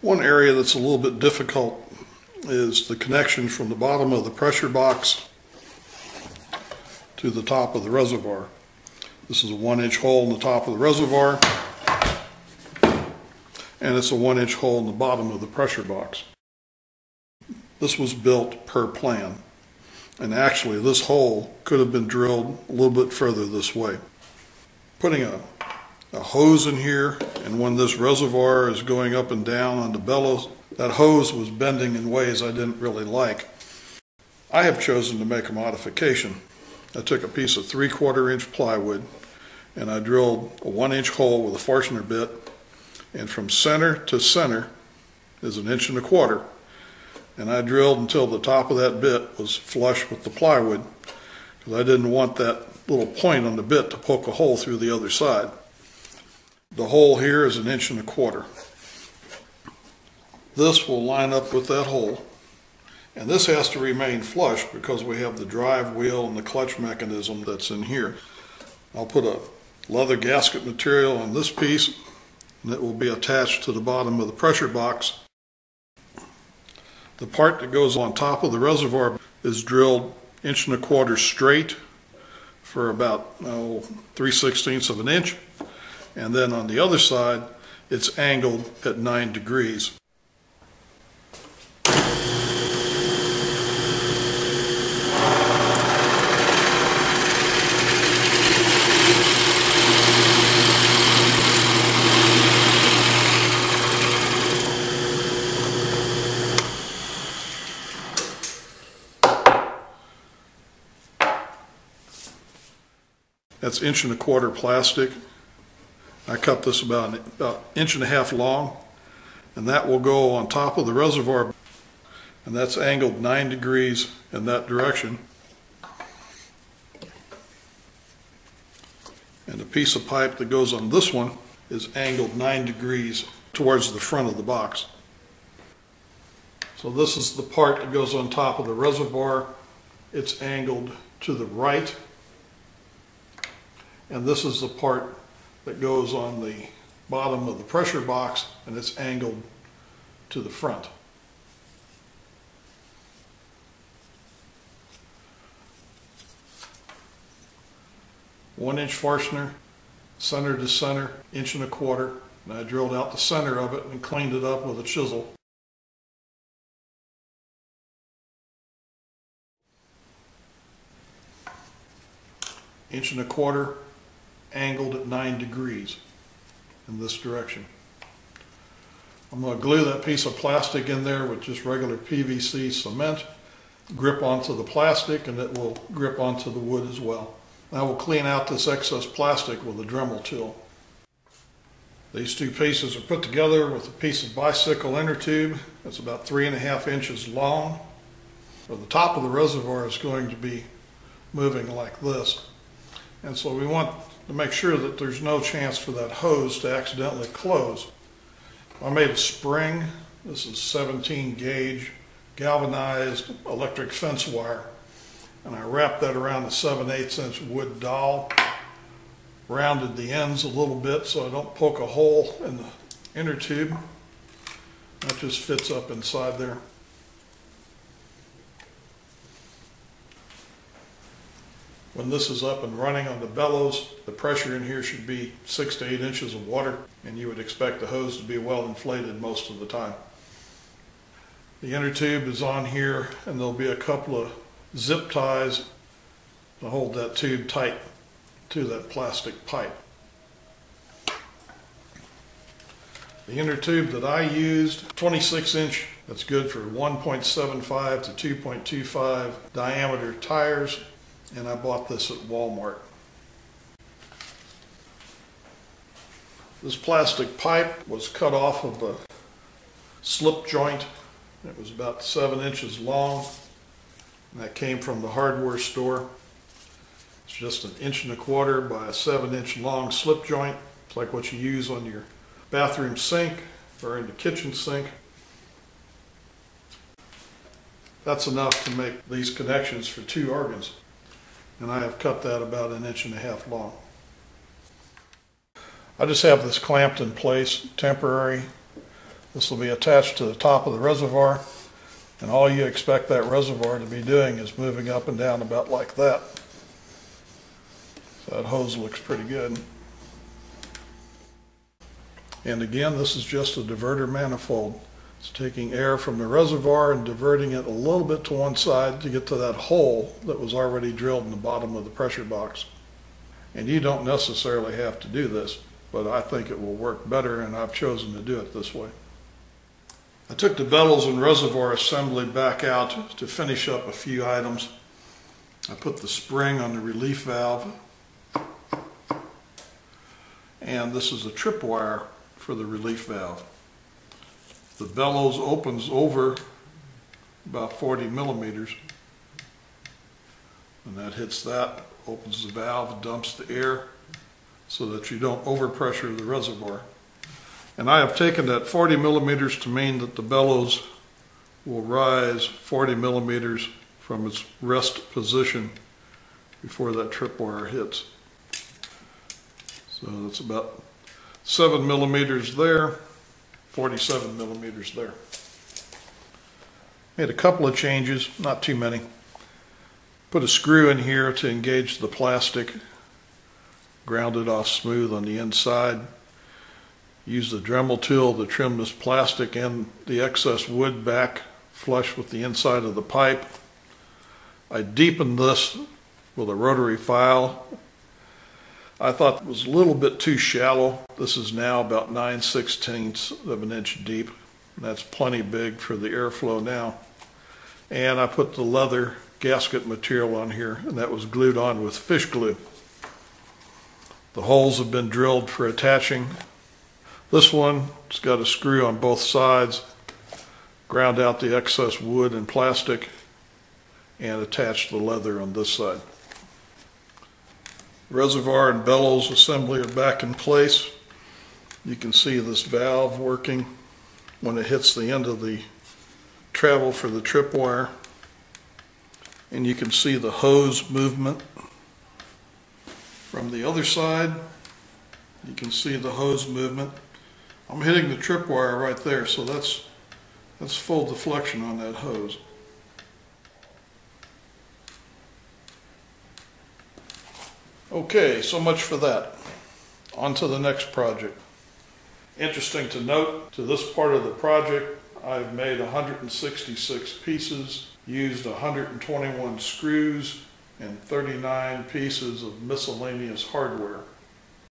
One area that's a little bit difficult is the connection from the bottom of the pressure box to the top of the reservoir. This is a one inch hole in the top of the reservoir and it's a one inch hole in the bottom of the pressure box. This was built per plan and actually this hole could have been drilled a little bit further this way. Putting a, a hose in here and when this reservoir is going up and down on the bellows that hose was bending in ways I didn't really like. I have chosen to make a modification. I took a piece of three quarter inch plywood and I drilled a one inch hole with a Forstner bit and from center to center is an inch and a quarter and I drilled until the top of that bit was flush with the plywood because I didn't want that little point on the bit to poke a hole through the other side. The hole here is an inch and a quarter. This will line up with that hole. And this has to remain flush because we have the drive wheel and the clutch mechanism that's in here. I'll put a leather gasket material on this piece that will be attached to the bottom of the pressure box. The part that goes on top of the reservoir is drilled inch and a quarter straight for about oh, 3 sixteenths of an inch. And then on the other side, it's angled at 9 degrees. That's inch and a quarter plastic. I cut this about an about inch and a half long, and that will go on top of the reservoir, and that's angled nine degrees in that direction. And the piece of pipe that goes on this one is angled nine degrees towards the front of the box. So this is the part that goes on top of the reservoir. It's angled to the right and this is the part that goes on the bottom of the pressure box and it's angled to the front. One inch Forstner, center to center, inch and a quarter, and I drilled out the center of it and cleaned it up with a chisel. Inch and a quarter, angled at 9 degrees in this direction. I'm going to glue that piece of plastic in there with just regular PVC cement, grip onto the plastic, and it will grip onto the wood as well. I will clean out this excess plastic with a Dremel tool. These two pieces are put together with a piece of bicycle inner tube that's about three and a half inches long. So the top of the reservoir is going to be moving like this. And so we want to make sure that there's no chance for that hose to accidentally close. I made a spring. This is 17 gauge galvanized electric fence wire. And I wrapped that around a 7 8 inch wood dowel. Rounded the ends a little bit so I don't poke a hole in the inner tube. That just fits up inside there. When this is up and running on the bellows, the pressure in here should be six to eight inches of water, and you would expect the hose to be well inflated most of the time. The inner tube is on here, and there'll be a couple of zip ties to hold that tube tight to that plastic pipe. The inner tube that I used, 26 inch, that's good for 1.75 to 2.25 diameter tires and I bought this at Walmart. This plastic pipe was cut off of a slip joint. It was about seven inches long. And that came from the hardware store. It's just an inch and a quarter by a seven inch long slip joint. It's like what you use on your bathroom sink or in the kitchen sink. That's enough to make these connections for two organs and I have cut that about an inch and a half long. I just have this clamped in place, temporary. This will be attached to the top of the reservoir, and all you expect that reservoir to be doing is moving up and down about like that. So that hose looks pretty good. And again, this is just a diverter manifold. It's taking air from the reservoir and diverting it a little bit to one side to get to that hole that was already drilled in the bottom of the pressure box. And you don't necessarily have to do this, but I think it will work better and I've chosen to do it this way. I took the bellows and reservoir assembly back out to finish up a few items. I put the spring on the relief valve. And this is a tripwire for the relief valve. The bellows opens over about 40 millimeters. And that hits that, opens the valve, dumps the air so that you don't overpressure the reservoir. And I have taken that 40 millimeters to mean that the bellows will rise 40 millimeters from its rest position before that tripwire hits. So that's about seven millimeters there, 47 millimeters there. Made a couple of changes, not too many. Put a screw in here to engage the plastic, ground it off smooth on the inside. Use the Dremel tool to trim this plastic and the excess wood back flush with the inside of the pipe. I deepened this with a rotary file I thought it was a little bit too shallow. This is now about 9 sixteenths of an inch deep. That's plenty big for the airflow now. And I put the leather gasket material on here, and that was glued on with fish glue. The holes have been drilled for attaching. This one, it's got a screw on both sides, ground out the excess wood and plastic, and attach the leather on this side. Reservoir and bellows assembly are back in place. You can see this valve working when it hits the end of the travel for the tripwire. And you can see the hose movement from the other side. You can see the hose movement. I'm hitting the tripwire right there, so that's that's full deflection on that hose. Okay, so much for that. On to the next project. Interesting to note, to this part of the project, I've made 166 pieces, used 121 screws, and 39 pieces of miscellaneous hardware.